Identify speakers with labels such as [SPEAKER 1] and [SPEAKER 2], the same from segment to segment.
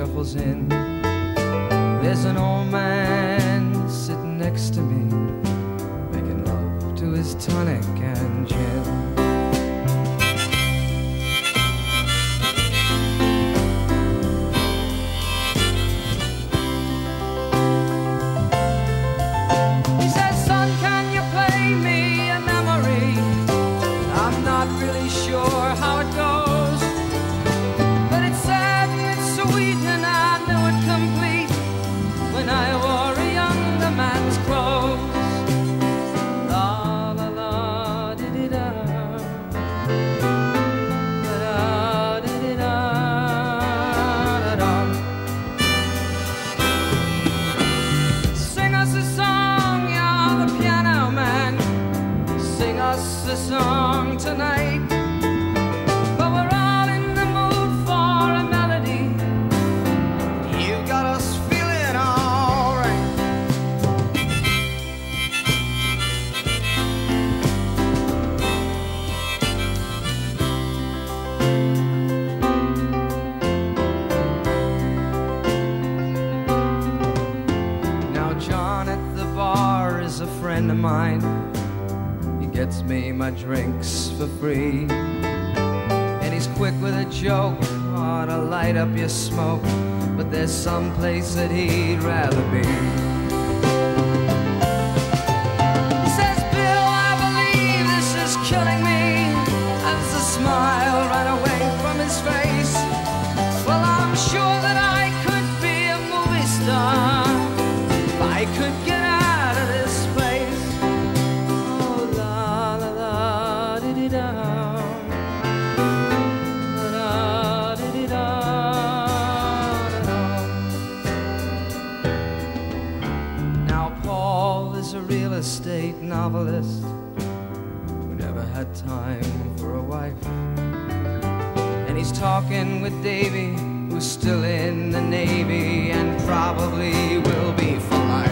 [SPEAKER 1] shuffles in. There's an old man sitting next to me, making love to his tonic and gin. A song tonight. But we're all in the mood for a melody. You got us feeling alright. Now, John at the bar is a friend of mine. Gets me my drinks for free. And he's quick with a joke, ought to light up your smoke. But there's some place that he'd rather be. He says, Bill, I believe this is killing me. As the smile estate novelist who never had time for a wife. And he's talking with Davy, who's still in the Navy and probably will be for life.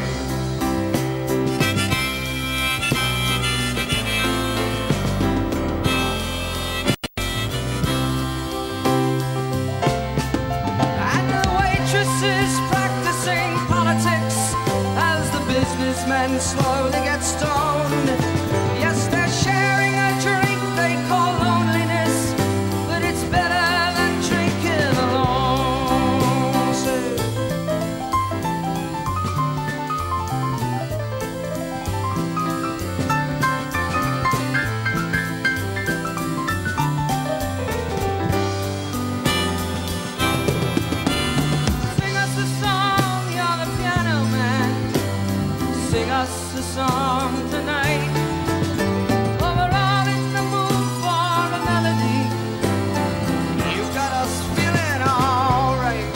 [SPEAKER 1] Businessmen slowly get stoned. Tonight. We're all in the mood for a melody. You got us feeling alright.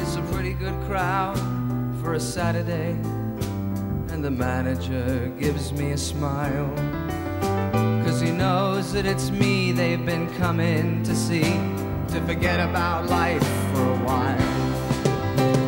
[SPEAKER 1] It's a pretty good crowd for a Saturday, and the manager gives me a smile. Cause he knows that it's me they've been coming to see, to forget about life for a while.